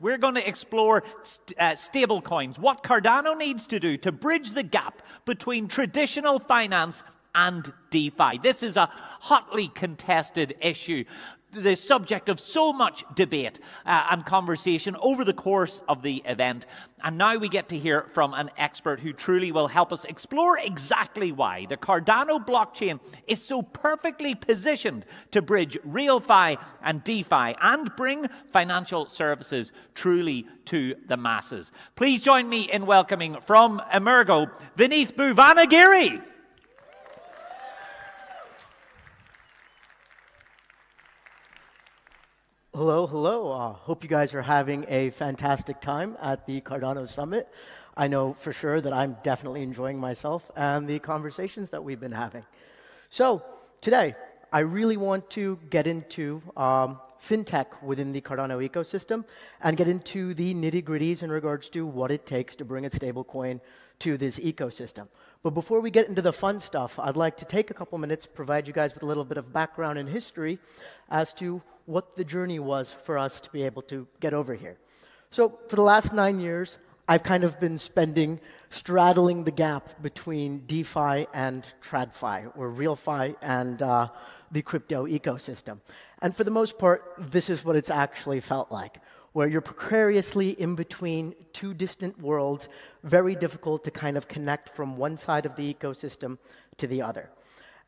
We're going to explore st- uh, stablecoins, what Cardano needs to do to bridge the gap between traditional finance and DeFi. This is a hotly contested issue the subject of so much debate uh, and conversation over the course of the event. And now we get to hear from an expert who truly will help us explore exactly why the Cardano blockchain is so perfectly positioned to bridge RealFi and DeFi and bring financial services truly to the masses. Please join me in welcoming from Emurgo, Vineeth Bhuvanagiri. Hello, hello. Uh, hope you guys are having a fantastic time at the Cardano Summit. I know for sure that I'm definitely enjoying myself and the conversations that we've been having. So, today, I really want to get into um, fintech within the Cardano ecosystem and get into the nitty gritties in regards to what it takes to bring a stablecoin to this ecosystem. But before we get into the fun stuff, I'd like to take a couple minutes, provide you guys with a little bit of background and history as to what the journey was for us to be able to get over here. So, for the last nine years, I've kind of been spending straddling the gap between DeFi and TradFi, or RealFi and uh, the crypto ecosystem. And for the most part, this is what it's actually felt like, where you're precariously in between two distant worlds, very difficult to kind of connect from one side of the ecosystem to the other.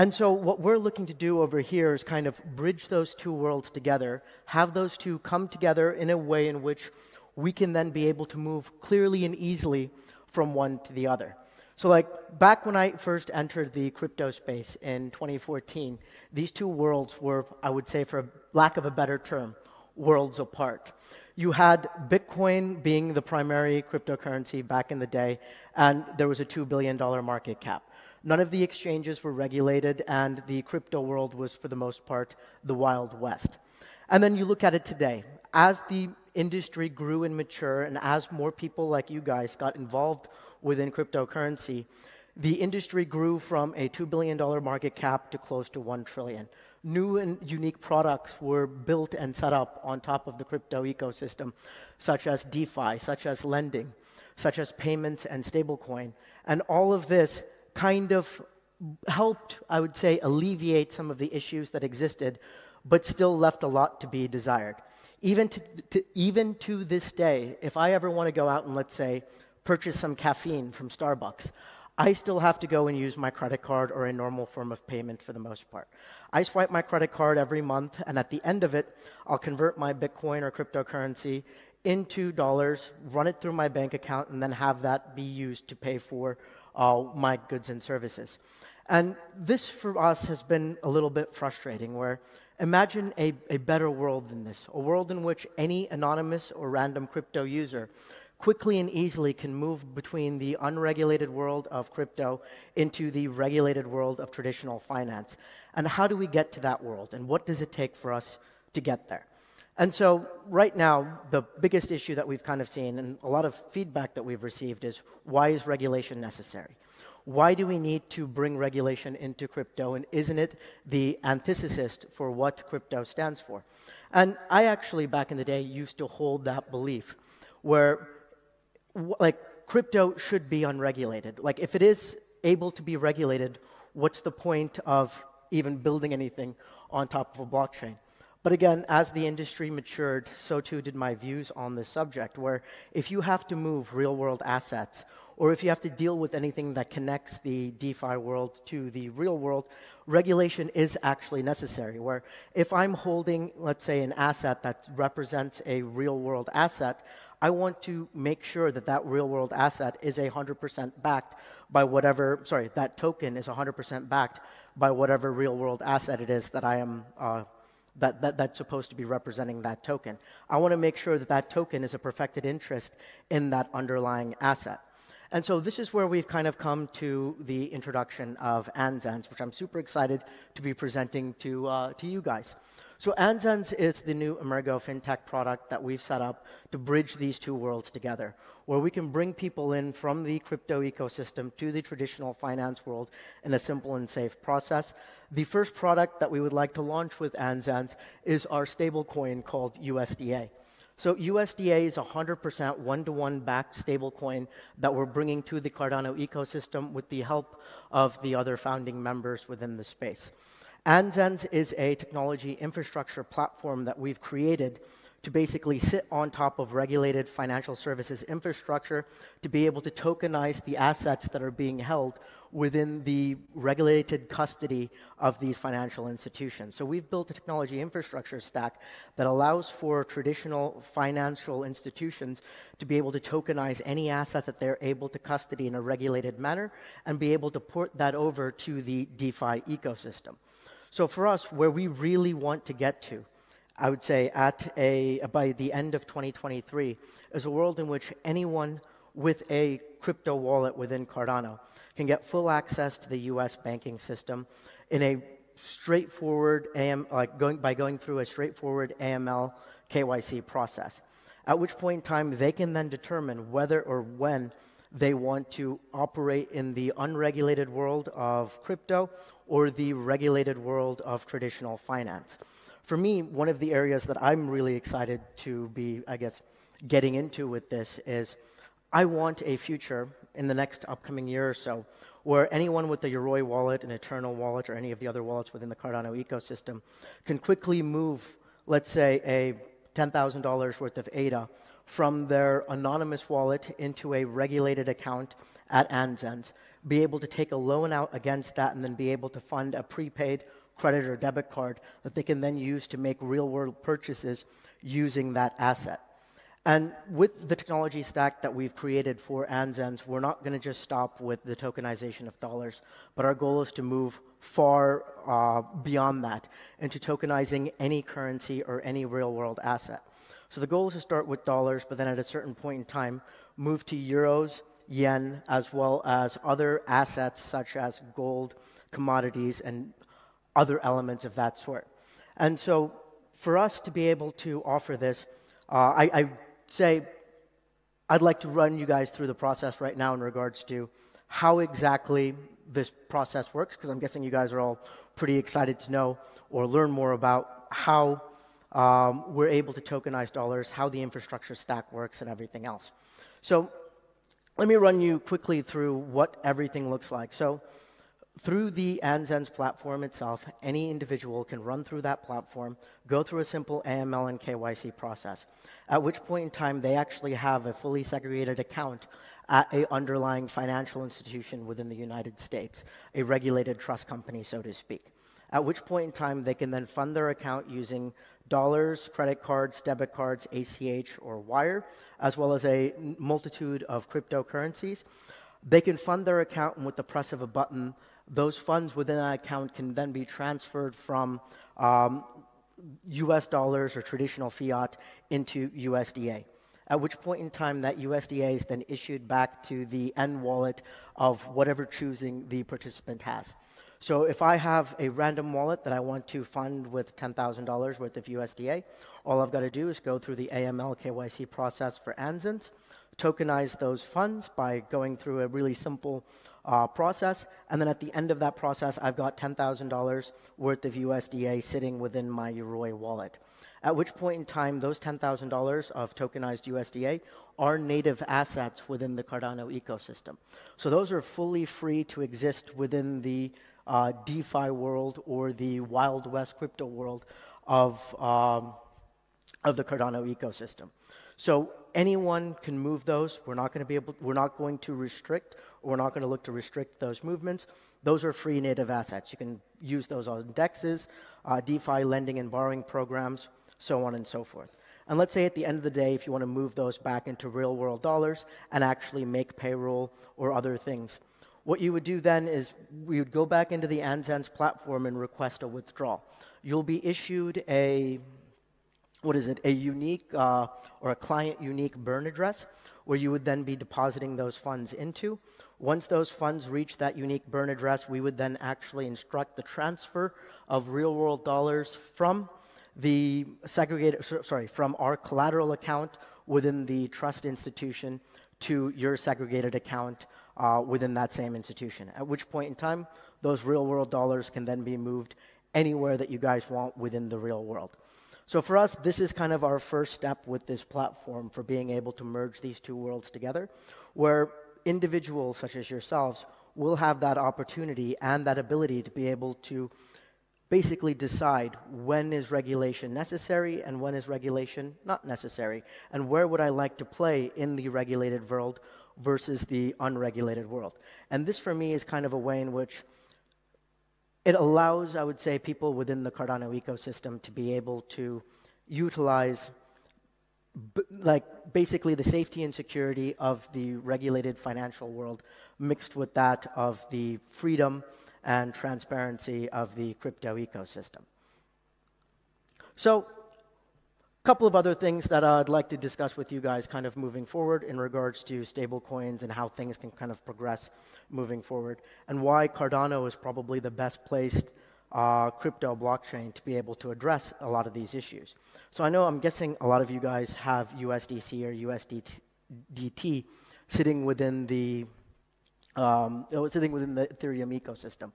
And so, what we're looking to do over here is kind of bridge those two worlds together, have those two come together in a way in which we can then be able to move clearly and easily from one to the other. So, like back when I first entered the crypto space in 2014, these two worlds were, I would say, for lack of a better term, worlds apart. You had Bitcoin being the primary cryptocurrency back in the day, and there was a $2 billion market cap. None of the exchanges were regulated, and the crypto world was, for the most part, the Wild West. And then you look at it today. As the industry grew and matured, and as more people like you guys got involved within cryptocurrency, the industry grew from a $2 billion market cap to close to 1 trillion. New and unique products were built and set up on top of the crypto ecosystem, such as DeFi, such as lending, such as payments and stablecoin. And all of this kind of helped, I would say, alleviate some of the issues that existed, but still left a lot to be desired. Even to, to, even to this day, if I ever want to go out and, let's say, purchase some caffeine from Starbucks, I still have to go and use my credit card or a normal form of payment for the most part. I swipe my credit card every month, and at the end of it, I'll convert my Bitcoin or cryptocurrency into dollars, run it through my bank account, and then have that be used to pay for uh, my goods and services. And this for us has been a little bit frustrating, where imagine a, a better world than this a world in which any anonymous or random crypto user quickly and easily can move between the unregulated world of crypto into the regulated world of traditional finance. And how do we get to that world? And what does it take for us to get there? And so, right now, the biggest issue that we've kind of seen, and a lot of feedback that we've received, is why is regulation necessary? Why do we need to bring regulation into crypto? And isn't it the antithesis for what crypto stands for? And I actually, back in the day, used to hold that belief where, like, crypto should be unregulated. Like, if it is able to be regulated, what's the point of even building anything on top of a blockchain? But again, as the industry matured, so too did my views on this subject, where if you have to move real world assets, or if you have to deal with anything that connects the DeFi world to the real world, regulation is actually necessary. Where if I'm holding, let's say, an asset that represents a real world asset, I want to make sure that that real world asset is 100% backed by whatever, sorry, that token is 100% backed by whatever real world asset it is that I am. Uh, that, that, that's supposed to be representing that token. I want to make sure that that token is a perfected interest in that underlying asset. And so this is where we've kind of come to the introduction of Anzens, which I'm super excited to be presenting to, uh, to you guys. So Anzens is the new Emurgo FinTech product that we've set up to bridge these two worlds together, where we can bring people in from the crypto ecosystem to the traditional finance world in a simple and safe process. The first product that we would like to launch with Anzens is our stablecoin called USDA. So USDA is 100% one-to-one backed stablecoin that we're bringing to the Cardano ecosystem with the help of the other founding members within the space. Anzens is a technology infrastructure platform that we've created to basically sit on top of regulated financial services infrastructure to be able to tokenize the assets that are being held within the regulated custody of these financial institutions. So we've built a technology infrastructure stack that allows for traditional financial institutions to be able to tokenize any asset that they're able to custody in a regulated manner and be able to port that over to the DeFi ecosystem. So for us, where we really want to get to I would say, at a, by the end of 2023, is a world in which anyone with a crypto wallet within Cardano can get full access to the US banking system in a straightforward AM, like going, by going through a straightforward AML KYC process. At which point in time, they can then determine whether or when they want to operate in the unregulated world of crypto or the regulated world of traditional finance. For me, one of the areas that I'm really excited to be, I guess, getting into with this is I want a future in the next upcoming year or so where anyone with a Yoroi wallet, an Eternl wallet, or any of the other wallets within the Cardano ecosystem can quickly move, let's say, a $10,000 worth of ADA from their anonymous wallet into a regulated account at Anzens, be able to take a loan out against that, and then be able to fund a prepaid credit or debit card that they can then use to make real world purchases using that asset. And with the technology stack that we've created for Anzens, we're not going to just stop with the tokenization of dollars, but our goal is to move far uh, beyond that into tokenizing any currency or any real world asset. So the goal is to start with dollars, but then at a certain point in time, move to euros, yen, as well as other assets such as gold, commodities, and other elements of that sort. And so, for us to be able to offer this, uh, I, I say I'd like to run you guys through the process right now in regards to how exactly this process works, because I'm guessing you guys are all pretty excited to know or learn more about how um, we're able to tokenize dollars, how the infrastructure stack works, and everything else. So let me run you quickly through what everything looks like. So through the Anzens platform itself, any individual can run through that platform, go through a simple AML and KYC process, at which point in time they actually have a fully segregated account at a underlying financial institution within the United States, a regulated trust company, so to speak. At which point in time they can then fund their account using dollars, credit cards, debit cards, ACH, or wire, as well as a multitude of cryptocurrencies. They can fund their account, and with the press of a button, those funds within that account can then be transferred from um, US dollars or traditional fiat into USDA. At which point in time, that USDA is then issued back to the end wallet of whatever choosing the participant has. So if I have a random wallet that I want to fund with $10,000 worth of USDA, all I've got to do is go through the AML KYC process for Anzens, tokenize those funds by going through a really simple uh, process. And then at the end of that process, I've got $10,000 worth of USDA sitting within my Yoroi wallet. At which point in time, those $10,000 of tokenized USDA are native assets within the Cardano ecosystem. So those are fully free to exist within the uh, DeFi world or the Wild West crypto world of, um, of the Cardano ecosystem. So anyone can move those. We're not going to be able, we're not going to restrict, or we're not going to look to restrict those movements. Those are free native assets. You can use those on DEXs, uh, DeFi lending and borrowing programs, so on and so forth. And let's say at the end of the day, if you want to move those back into real world dollars and actually make payroll or other things, what you would do then is we would go back into the Anzens platform and request a withdrawal. You'll be issued a what is it, a unique uh, or a client unique burn address where you would then be depositing those funds into. Once those funds reach that unique burn address, we would then actually instruct the transfer of real world dollars from the segregated, sorry, from our collateral account within the trust institution to your segregated account uh, within that same institution. At which point in time, those real world dollars can then be moved anywhere that you guys want within the real world. So for us, this is kind of our first step with this platform for being able to merge these two worlds together, where individuals such as yourselves will have that opportunity and that ability to be able to basically decide when is regulation necessary and when is regulation not necessary, and where would I like to play in the regulated world versus the unregulated world. And this, for me, is kind of a way in which it allows, I would say, people within the Cardano ecosystem to be able to utilize like basically the safety and security of the regulated financial world mixed with that of the freedom and transparency of the crypto ecosystem. So couple of other things that I'd like to discuss with you guys kind of moving forward in regards to stablecoins and how things can kind of progress moving forward, and why Cardano is probably the best placed uh, crypto blockchain to be able to address a lot of these issues. So I know I'm guessing a lot of you guys have USDC or USDT sitting within the um, sitting within the Ethereum ecosystem.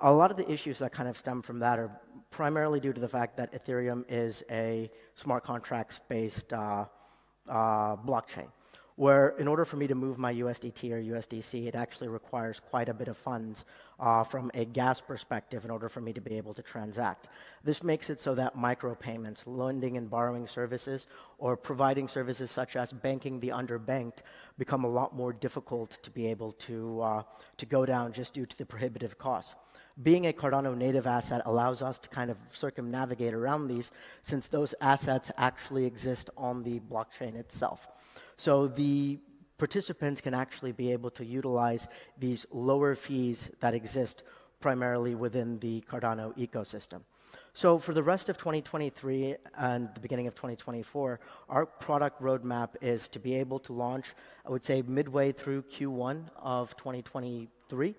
A lot of the issues that kind of stem from that are primarily due to the fact that Ethereum is a smart contracts based uh, uh, blockchain, where in order for me to move my USDT or USDC, it actually requires quite a bit of funds uh, from a gas perspective in order for me to be able to transact. This makes it so that micropayments, lending and borrowing services, or providing services such as banking the underbanked become a lot more difficult to be able to, uh, to go down just due to the prohibitive costs being a Cardano native asset allows us to kind of circumnavigate around these since those assets actually exist on the blockchain itself. So the participants can actually be able to utilize these lower fees that exist primarily within the Cardano ecosystem. So for the rest of 2023 and the beginning of 2024, our product roadmap is to be able to launch, I would say, midway through Q1 of 2023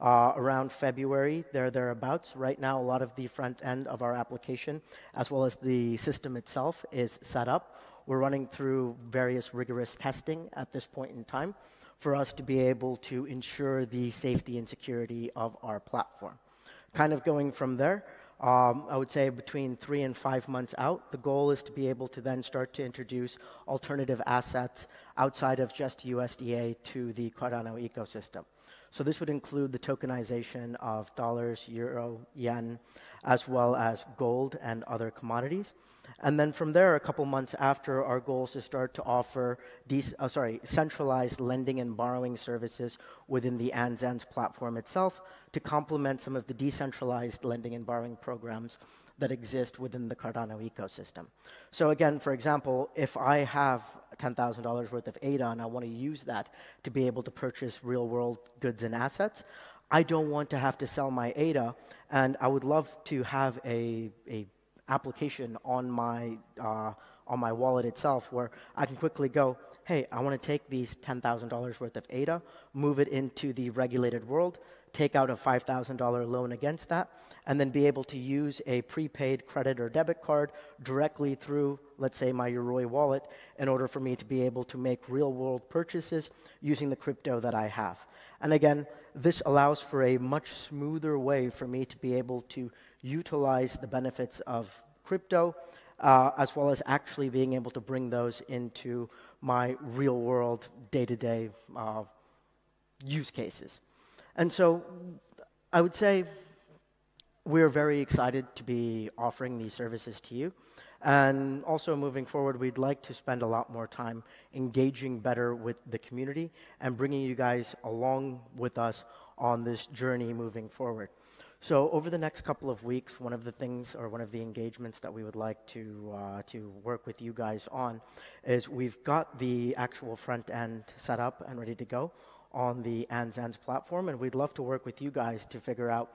uh, around February, there thereabouts. Right now, a lot of the front end of our application, as well as the system itself, is set up. We're running through various rigorous testing at this point in time for us to be able to ensure the safety and security of our platform. Kind of going from there, um, I would say between three and five months out, the goal is to be able to then start to introduce alternative assets outside of just USDA to the Cardano ecosystem. So this would include the tokenization of dollars, euro, yen, as well as gold and other commodities. And then from there, a couple months after, our goal is to start to offer uh, sorry, centralized lending and borrowing services within the Anzens platform itself to complement some of the decentralized lending and borrowing programs that exist within the Cardano ecosystem. So again, for example, if I have $10,000 worth of ADA and I want to use that to be able to purchase real world goods and assets, I don't want to have to sell my ADA, and I would love to have a, a application on my, uh, on my wallet itself where I can quickly go, hey, I want to take these $10,000 worth of ADA, move it into the regulated world, take out a $5,000 loan against that, and then be able to use a prepaid credit or debit card directly through, let's say, my Yoroi wallet in order for me to be able to make real world purchases using the crypto that I have. And again, this allows for a much smoother way for me to be able to utilize the benefits of crypto, uh, as well as actually being able to bring those into my real world, day to day use cases. And so I would say we're very excited to be offering these services to you. And also moving forward, we'd like to spend a lot more time engaging better with the community and bringing you guys along with us on this journey moving forward. So over the next couple of weeks, one of the things or one of the engagements that we would like to, uh, to work with you guys on is we've got the actual front end set up and ready to go on the Anzens platform, and we'd love to work with you guys to figure out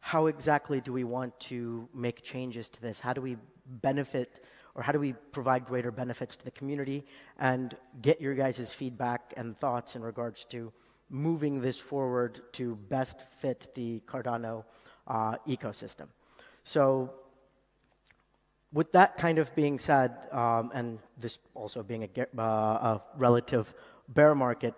how exactly do we want to make changes to this? How do we benefit or how do we provide greater benefits to the community and get your guys' feedback and thoughts in regards to moving this forward to best fit the Cardano uh, ecosystem. So with that kind of being said, um, and this also being a, uh, a relative bear market,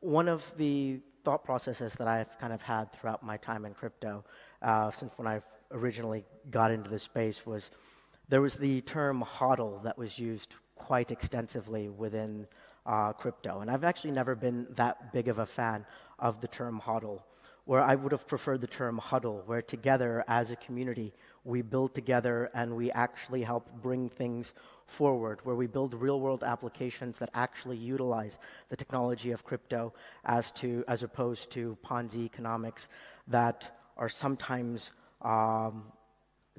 one of the thought processes that I've kind of had throughout my time in crypto, uh, since when I originally got into the space, was there was the term hodl that was used quite extensively within uh, crypto. And I've actually never been that big of a fan of the term hodl, where I would have preferred the term huddle, where together as a community, we build together and we actually help bring things forward, where we build real world applications that actually utilize the technology of crypto as, to, as opposed to Ponzi economics that are sometimes um,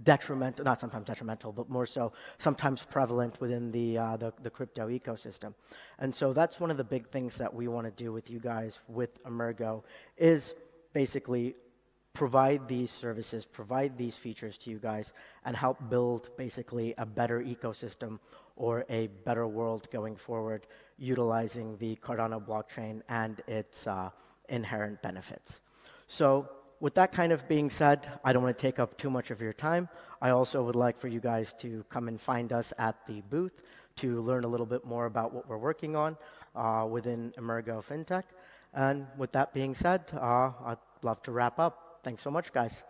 detrimental, not sometimes detrimental, but more so sometimes prevalent within the, uh, the, the, crypto ecosystem. And so that's one of the big things that we want to do with you guys with Emurgo is basically provide these services, provide these features to you guys, and help build basically a better ecosystem or a better world going forward utilizing the Cardano blockchain and its uh, inherent benefits. So with that kind of being said, I don't want to take up too much of your time. I also would like for you guys to come and find us at the booth to learn a little bit more about what we're working on uh, within Emurgo FinTech. And with that being said, uh, I'd love to wrap up. Thanks so much, guys.